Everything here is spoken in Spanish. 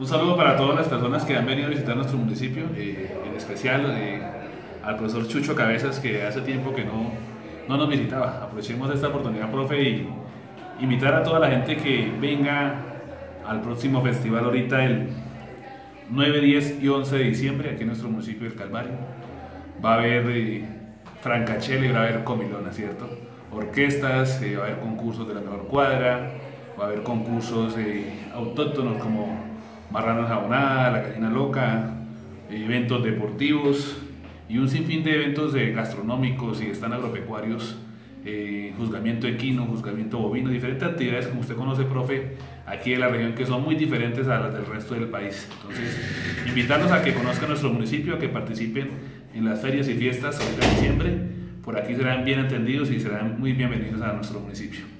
Un saludo para todas las personas que han venido a visitar nuestro municipio, eh, en especial eh, al profesor Chucho Cabezas, que hace tiempo que no, no nos visitaba. Aprovechemos esta oportunidad, profe, y invitar a toda la gente que venga al próximo festival ahorita el 9, 10 y 11 de diciembre aquí en nuestro municipio del Calvario. Va a haber eh, va a haber comilona, ¿cierto? Orquestas, eh, va a haber concursos de la mejor cuadra, va a haber concursos autóctonos como Marrana Jabonada, La Gallina Loca, eventos deportivos y un sinfín de eventos gastronómicos y están agropecuarios eh, juzgamiento equino, juzgamiento bovino, diferentes actividades como usted conoce, profe, aquí en la región que son muy diferentes a las del resto del país. Entonces, invitarlos a que conozcan nuestro municipio, a que participen en las ferias y fiestas de diciembre. Por aquí serán bien entendidos y serán muy bienvenidos a nuestro municipio.